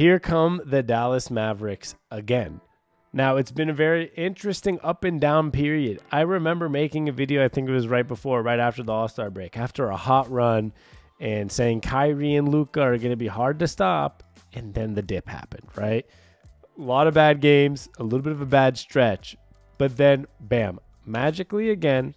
Here come the Dallas Mavericks again. Now, it's been a very interesting up and down period. I remember making a video, I think it was right before, right after the All Star break, after a hot run, and saying Kyrie and Luka are going to be hard to stop. And then the dip happened, right? A lot of bad games, a little bit of a bad stretch. But then, bam, magically again,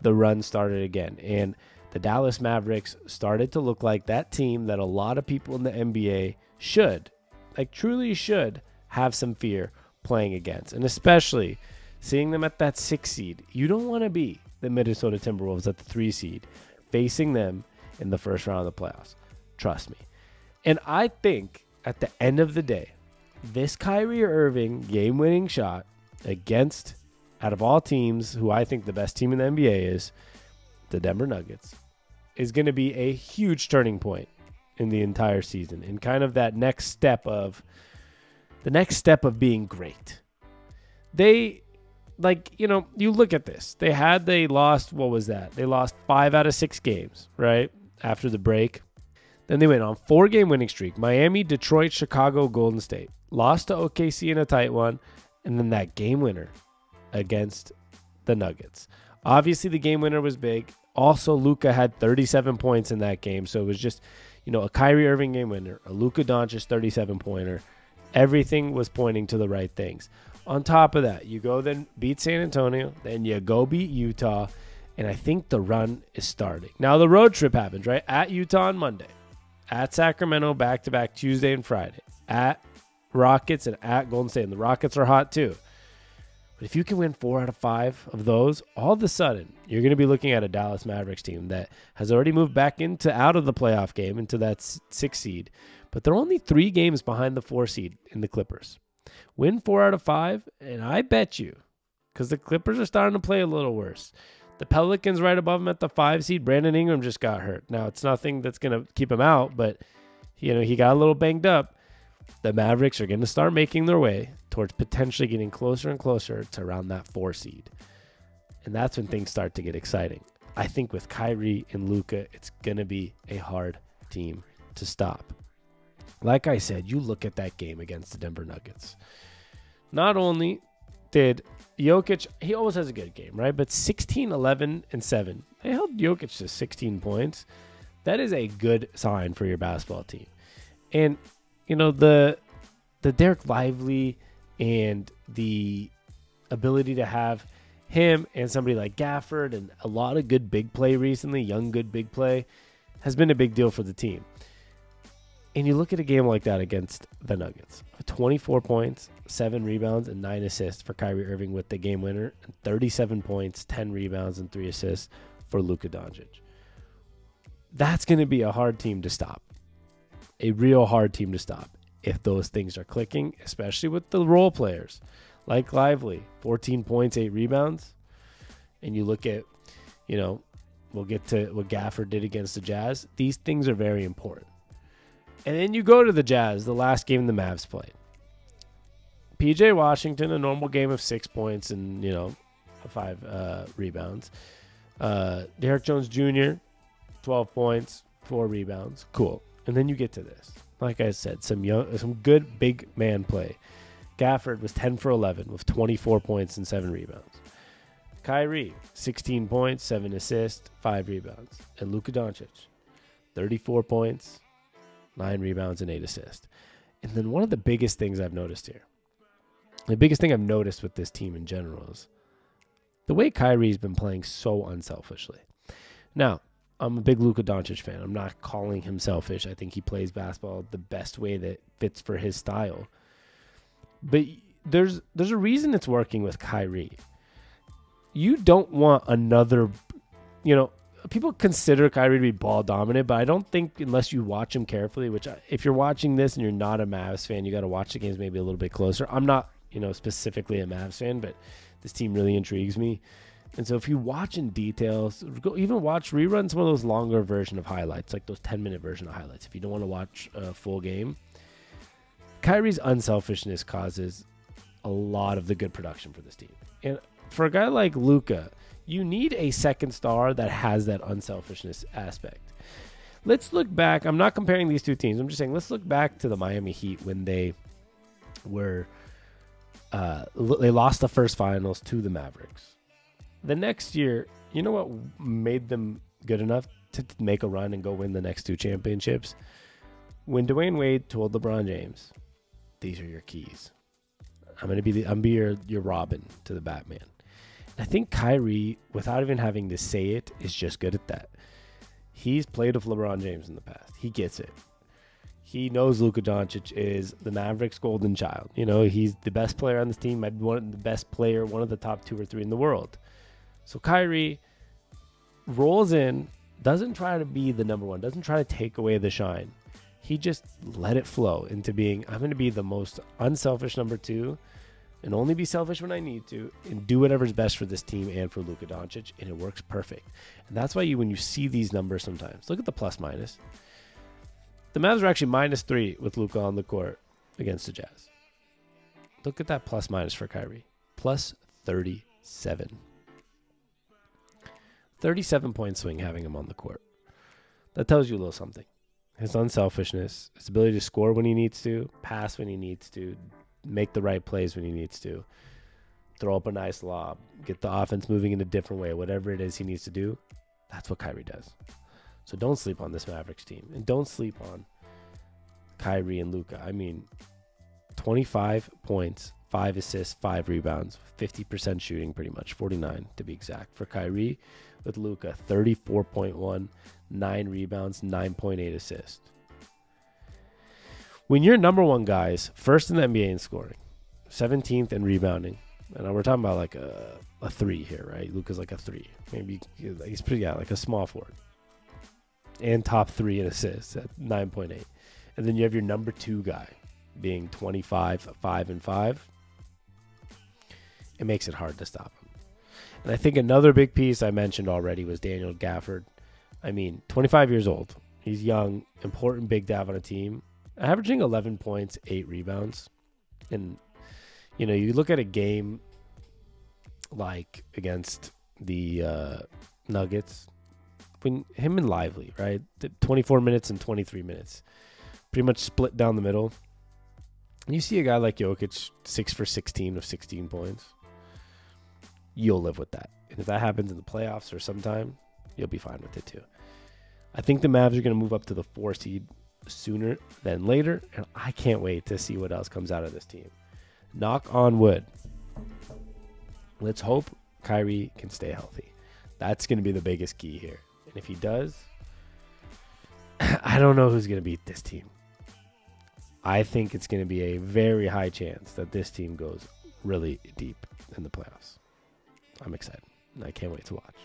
the run started again. And the Dallas Mavericks started to look like that team that a lot of people in the NBA should, like truly should, have some fear playing against. And especially seeing them at that six seed, you don't want to be the Minnesota Timberwolves at the three seed, facing them in the first round of the playoffs. Trust me. And I think at the end of the day, this Kyrie Irving game winning shot against, out of all teams, who I think the best team in the NBA is, the Denver Nuggets, is going to be a huge turning point in the entire season and kind of that next step of the next step of being great. They like, you know, you look at this. They had they lost what was that? They lost 5 out of 6 games, right? After the break. Then they went on four game winning streak. Miami, Detroit, Chicago, Golden State. Lost to OKC in a tight one and then that game winner against the Nuggets. Obviously the game winner was big. Also Luka had 37 points in that game, so it was just, you know, a Kyrie Irving game winner, a Luka Doncic 37 pointer Everything was pointing to the right things. On top of that, you go then beat San Antonio, then you go beat Utah, and I think the run is starting. Now the road trip happens, right? At Utah on Monday, at Sacramento back to back Tuesday and Friday, at Rockets and at Golden State. And the Rockets are hot too. But if you can win four out of five of those, all of a sudden you're going to be looking at a Dallas Mavericks team that has already moved back into out of the playoff game into that six seed, but they're only three games behind the four seed in the Clippers. Win four out of five, and I bet you, because the Clippers are starting to play a little worse. The Pelicans right above them at the five seed. Brandon Ingram just got hurt. Now it's nothing that's going to keep him out, but you know he got a little banged up. The Mavericks are going to start making their way towards potentially getting closer and closer to around that four seed, and that's when things start to get exciting. I think with Kyrie and Luka, it's going to be a hard team to stop. Like I said, you look at that game against the Denver Nuggets. Not only did Jokic, he always has a good game, right? But 16, 11, and 7. They held Jokic to 16 points. That is a good sign for your basketball team. And, you know, the the Dereck Lively and the ability to have him and somebody like Gafford and a lot of good big play recently, young good big play, has been a big deal for the team. And you look at a game like that against the Nuggets 24 points, seven rebounds, and nine assists for Kyrie Irving with the game winner, and 37 points, 10 rebounds, and three assists for Luka Doncic. That's going to be a hard team to stop. A real hard team to stop if those things are clicking, especially with the role players like Lively, 14 points, eight rebounds. And you look at, you know, we'll get to what Gafford did against the Jazz. These things are very important. And then you go to the Jazz, the last game the Mavs played. PJ Washington, a normal game of six points and, you know, five uh, rebounds. Uh, Derrick Jones Jr., 12 points, four rebounds. Cool. And then you get to this. Like I said, some young, some good big man play. Gafford was 10 for 11 with 24 points and seven rebounds. Kyrie, 16 points, seven assists, five rebounds. And Luka Doncic, 34 points, nine rebounds, and eight assists. And then one of the biggest things I've noticed here, the biggest thing I've noticed with this team in general is the way Kyrie's been playing so unselfishly. Now, I'm a big Luka Doncic fan. I'm not calling him selfish. I think he plays basketball the best way that fits for his style. But there's there's a reason it's working with Kyrie. You don't want another, you know, people consider Kyrie to be ball dominant, but I don't think unless you watch him carefully. Which, if you're watching this and you're not a Mavs fan, you got to watch the games maybe a little bit closer. I'm not, you know, specifically a Mavs fan, but this team really intrigues me. And so, if you watch in details, go even watch rerun some of those longer version of highlights, like those 10 minute version of highlights. If you don't want to watch a full game, Kyrie's unselfishness causes a lot of the good production for this team. And for a guy like Luka, you need a second star that has that unselfishness aspect. let's look back. I'm not comparing these two teams. I'm just saying let's look back to the Miami Heat when they were uh, they lost the first finals to the Mavericks. The next year, you know what made them good enough to make a run and go win the next two championships? When Dwyane Wade told LeBron James, "These are your keys. I'm gonna be the I'm gonna be your your Robin to the Batman." I think Kyrie, without even having to say it, is just good at that. He's played with LeBron James in the past. He gets it. He knows Luka Doncic is the Mavericks' golden child. You know, he's the best player on this team, one of the best player, one of the top two or three in the world. So Kyrie rolls in, doesn't try to be the number one, doesn't try to take away the shine. He just let it flow into being, I'm going to be the most unselfish number two and only be selfish when I need to and do whatever's best for this team and for Luka Doncic. And it works perfect. And that's why you, when you see these numbers sometimes, look at the plus minus. The Mavs are actually minus three with Luka on the court against the Jazz. Look at that plus minus for Kyrie. Plus 37. 37 point swing having him on the court. That tells you a little something. His unselfishness, his ability to score when he needs to, pass when he needs to, make the right plays when he needs to, throw up a nice lob, get the offense moving in a different way, whatever it is he needs to do. That's what Kyrie does. So don't sleep on this Mavericks team. And don't sleep on Kyrie and Luka. I mean, 25 points, five assists, five rebounds, 50% shooting, pretty much 49 to be exact. For Kyrie with Luka, 34.1, nine rebounds, 9.8 assists. When you're number one guys, first in the NBA in scoring, 17th in rebounding, and we're talking about like a, a three here, right? Luka's like a three. Maybe he's pretty, yeah, like a small forward. And top three in assists at 9.8. And then you have your number two guy being 25, 5 and 5 it makes it hard to stop him. And I think another big piece I mentioned already was Daniel Gafford. I mean, 25 years old. He's young, important big have on a team. Averaging 11 points, 8 rebounds. And, you know, you look at a game like against the uh, Nuggets, when him and Lively, right? 24 minutes and 23 minutes. Pretty much split down the middle. You see a guy like Jokic, 6 for 16 with 16 points you'll live with that. And if that happens in the playoffs or sometime, you'll be fine with it too. I think the Mavs are going to move up to the four seed sooner than later, and I can't wait to see what else comes out of this team. Knock on wood. Let's hope Kyrie can stay healthy. That's going to be the biggest key here. And if he does, I don't know who's going to beat this team. I think it's going to be a very high chance that this team goes really deep in the playoffs. I'm excited. And I can't wait to watch.